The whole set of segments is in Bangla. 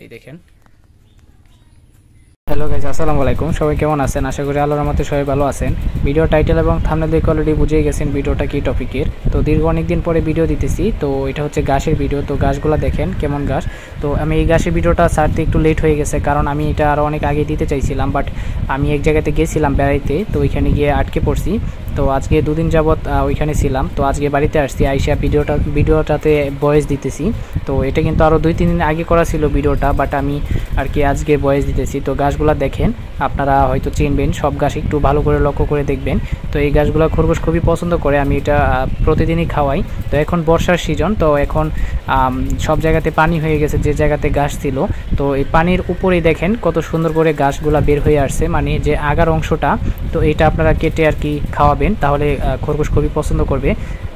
এই দেখেন। হ্যালো গাইজ আসসালামু আলাইকুম। সবাই কেমন আছেন? আশা করি আল্লাহর মতো সবাই ভালো আছেন। ভিডিও টাইটেল এবং থামনেল দেখে অলরেডি বুঝেই গেছেন ভিডিওটা কি টপিকের তো দীর্ঘ অনেক দিন পরে ভিডিও দিতেছি। তো এটা হচ্ছে গাছের ভিডিও তো গাছগুলো দেখেন কেমন গাছ তো আমি এই গাছের ভিডিওটা ছাড়তে একটু লেট হয়ে গেছে কারণ আমি এটা আরও অনেক আগে দিতে চাইছিলাম। বাট আমি এক জায়গাতে গেছিলাম বেড়াইতে। তো ওইখানে গিয়ে আটকে পড়ছি। তো আজকে দুদিন যাবৎ ওইখানে ছিলাম। তো আজকে বাড়িতে আসছি, আইসা ভিডিওটা, ভিডিওটাতে ভয়েস দিতেছি। তো এটা কিন্তু আরও দুই, তিন দিন আগে করা ছিল ভিডিওটা বাট আমি আর কি আজকে ভয়েস দিতেছি। তো গাছগুলো দেখেন, আপনারা হয়তো চিনবেন, সব গাছ একটু ভালো করে লক্ষ্য করে দেখবেন। তো এই গাছগুলো খরগোশ খুবই পছন্দ করে, আমি এটা প্রতিদিনই খাওয়াই। তো এখন বর্ষার সিজন তো এখন সব জায়গাতে পানি হয়ে গেছে, যে জায়গাতে গাছ ছিল। তো এই পানির উপরেই দেখেন কত সুন্দর করে গাছগুলা বের হয়ে আসছে মানে যে আগার অংশটা, তো এটা আপনারা কেটে আর কি খাওয়াবেন। তাহলে আহ, খরগোশ খুবই পছন্দ করবে।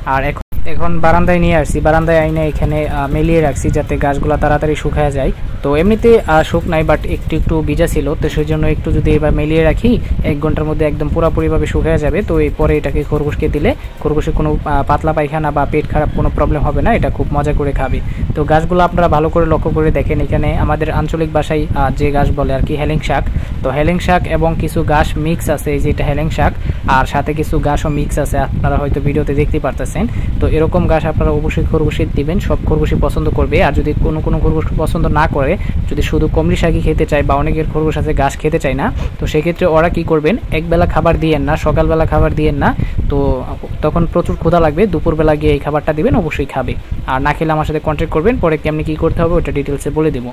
আর এখন এখন বারান্দায় নিয়ে আসছি। বারান্দায় আইনে এখানে মেলিয়ে রাখছি যাতে গাছগুলা তাড়াতাড়ি শুকায় যায়। তো এমনিতে শুক নাই বাট একটু একটু ভিজা ছিল। তো সেই জন্য একটু যদি এবার মেলিয়ে রাখি, এক ঘণ্টার মধ্যে একদম পুরোপুরিভাবে শুকায় যাবে। তো এই পরে এটাকে খরগোশকে দিলে খরগোশের কোনো পাতলা পায়খানা বা পেট খারাপ কোনো প্রবলেম হবে না। এটা খুব মজা করে খাবে। তো গাছগুলো আপনারা ভালো করে লক্ষ্য করে দেখেন। এখানে আমাদের আঞ্চলিক ভাষায় যে গাছ বলে আর কি, হেলেং শাক। তো হেলেং শাক এবং কিছু গাছ মিক্স আছে, এই যে এটা হেলেং শাক। আর সাথে কিছু গাছও মিক্স আছে, আপনারা হয়তো ভিডিওতে দেখতে পারতেছেন। তো এরকম গাছ আপনারা অবশ্যই খরগোশে দিবেন, সব খরগোশই পছন্দ করবে। আর যদি কোনো কোনো খরগোশ পছন্দ না করে, যদি শুধু কমলি শাকই খেতে চায় বা অনেকের খরগোশ আছে গাছ খেতে চায় না, তো সেক্ষেত্রে ওরা কি করবেন, একবেলা খাবার দিয়েন না, সকালবেলা খাবার দিয়েন না, তো তখন প্রচুর ক্ষুধা লাগবে, দুপুরবেলা গিয়ে এই খাবারটা দিবেন, অবশ্যই খাবে। আর না খেলে আমার সাথে কন্ট্যাক্ট করবেন, পরে কেমনি কী করতে হবে ওটা ডিটেলসে বলে দেবো।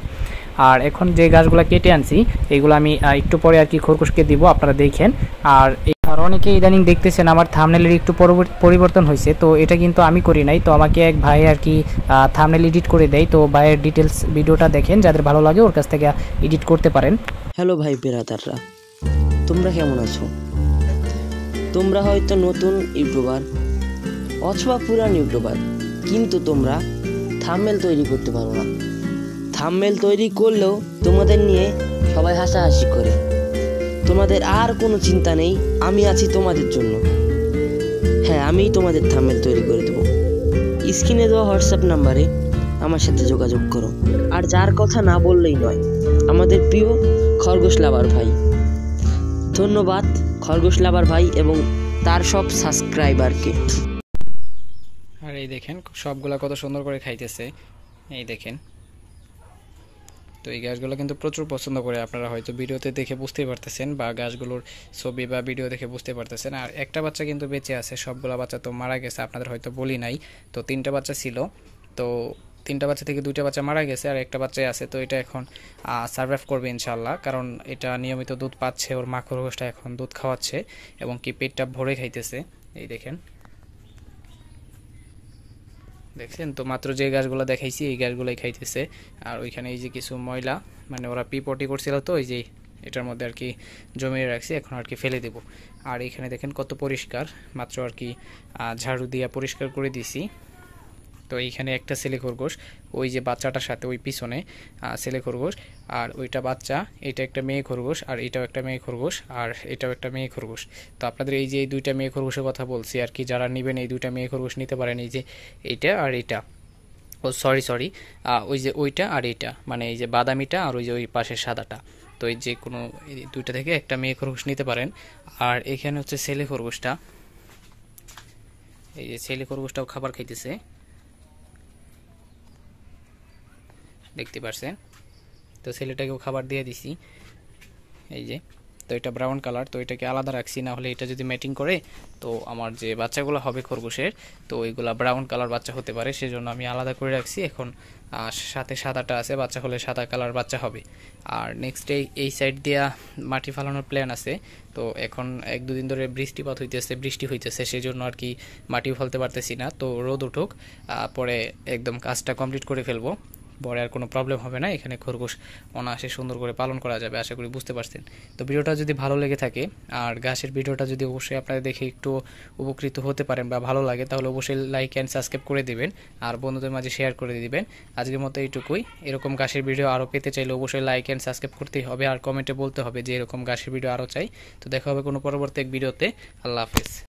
আর এখন যে গাছগুলো কেটে আনছি, এগুলো আমি একটু পরে আর কি খরগোশকে দিব, আপনারা দেখেন। আর আর অনেকে ইদানিং দেখতেছেন আমার থামনেলের একটু পরবর্তী- পরিবর্তন হয়েছে তো এটা কিন্তু আমি করি নাই। তো আমাকে এক ভাই আর কি থামনেল এডিট করে দেয়। তো ভাইয়ের ডিটেলস ভিডিওটা দেখেন, যাদের ভালো লাগে ওর কাছ থেকে এডিট করতে পারেন। হ্যালো ভাই বেরাদাররা তোমরা কেমন আছো? তোমরা হয়তো নতুন ইউটিউবার অথবা পুরান ইউটিউবার, কিন্তু তোমরা থাম্বনেল তৈরি করতে পারো না। থাম্বনেল তৈরি করলেও তোমাদের নিয়ে সবাই হাসাহাসি করে। তোমাদের আর কোনো চিন্তা নেই, আমি আছি তোমাদের জন্য। হ্যাঁ আমিই তোমাদের থাম্বনেল তৈরি করে দেবো। স্ক্রিনে দেওয়া হোয়াটসঅ্যাপ নাম্বারে আমার সাথে যোগাযোগ করো। আর যার কথা না বললেই নয়, আমাদের প্রিয় খরগোশ লাভার ভাই। ধন্যবাদ খরগোশ লাভার ভাই এবং তার সব সাবস্ক্রাইবারকে। আর এই দেখেন, সবগুলা কত সুন্দর করে খাইতেছে। এই দেখেন। তো এই গাছগুলো কিন্তু প্রচুর পছন্দ করে আপনারা হয়তো ভিডিওতে দেখে বুঝতেই পারতেছেন বা গাছগুলোর ছবি বা ভিডিও দেখে বুঝতে পারতেছেন। আর একটা বাচ্চা কিন্তু বেঁচে আছে, সবগুলা বাচ্চা তো মারা গেছে, আপনাদের হয়তো বলি নাই। তো তিনটা বাচ্চা ছিল। তো তিনটা বাচ্চা থেকে দুইটা বাচ্চা মারা গেছে আর একটা বাচ্চাই আছে। তো এটা এখন সার্ভাইভ করবে ইনশাল্লাহ কারণ এটা নিয়মিত দুধ পাচ্ছে, ওর মা এখন দুধ খাওয়াচ্ছে এবং কি পেটটা ভরে খাইতেছে। এই দেখেন। দেখছেন? তো মাত্র যে গাছগুলো দেখাইছি, এই গাছগুলোই খাইতেছে। আর ওইখানে এই যে কিছু ময়লা মানে ওরা পিপটি করছিল তো ওই যে এটার মধ্যে আর কি জমিয়ে রাখছি, এখন আর কি ফেলে দেব। আর এখানে দেখেন কত পরিষ্কার, মাত্র আর কি ঝাড়ু দিয়া পরিষ্কার করে দিছি। তো এইখানে একটা ছেলে খরগোশ, ওই যে বাচ্চাটার সাথে, ওই পিছনে ছেলে খরগোশ, আর ওইটা বাচ্চা, এটা একটা মেয়ে খরগোশ, আর এটাও একটা মেয়ে খরগোশ, আর এটাও একটা মেয়ে খরগোশ। তো আপনাদের এই যে এই দুইটা মেয়ে খরগোশের কথা বলছি আর কি, যারা নেবেন এই দুইটা মেয়ে খরগোশ নিতে পারেন, এই যে এইটা আর এইটা ও, সরি সরি ওই যে ওইটা আর এইটা মানে এই যে বাদামিটা আর ওই যে ওই পাশের সাদাটা। তো এই যে কোনো দুইটা থেকে একটা মেয়ে খরগোশ নিতে পারেন। আর এখানে হচ্ছে ছেলে খরগোশটা, এই যে ছেলে খরগোশটাও খাবার খাইতেছে। দেখতে পারছেন। তো ছেলেটাকেও খাবার দিয়ে দিছি। এই যে, তো এটা ব্রাউন কালার তো এটাকে আলাদা রাখছি, না হলে এটা যদি ম্যাটিং করে, তো আমার যে বাচ্চাগুলো হবে খরগোশের, তো ওইগুলা ব্রাউন কালার বাচ্চা হতে পারে, সেজন্য আমি আলাদা করে রাখছি। এখন সাথে সাদাটা আছে, বাচ্চা হলে সাদা কালার বাচ্চা হবে। আর নেক্সট এই এই সাইড দিয়া মাটি ফালানোর প্ল্যান আছে। তো এখন এক দুদিন ধরে বৃষ্টিপাত হইতেছে, বৃষ্টি হইতেছে সেই জন্য আর কি মাটিও ফেলতে পারতেছি না। তো রোদ উঠুক পরে একদম কাজটা কমপ্লিট করে ফেলব। পরে আর কোনো প্রবলেম হবে না। এখানে খরগোশ অনায়াসে সুন্দর করে পালন করা যাবে, আশা করি বুঝতে পারছেন। তো ভিডিওটা যদি ভালো লেগে থাকে, আর গাছের ভিডিওটা যদি অবশ্যই আপনাদের দেখে একটু উপকৃত হতে পারেন বা ভালো লাগে, তাহলে অবশ্যই লাইক অ্যান্ড সাবস্ক্রাইব করে দিবেন, আর বন্ধুদের মাঝে শেয়ার করে দিবেন। আজকের মতো এইটুকুই। এরকম গাছের ভিডিও আরও পেতে চাইলে অবশ্যই লাইক অ্যান্ড সাবস্ক্রাইব করতেই হবে, আর কমেন্টে বলতে হবে যে এরকম গাছের ভিডিও আরও চাই। তো দেখা হবে কোনো পরবর্তী এক ভিডিওতে। আল্লাহ হাফেজ।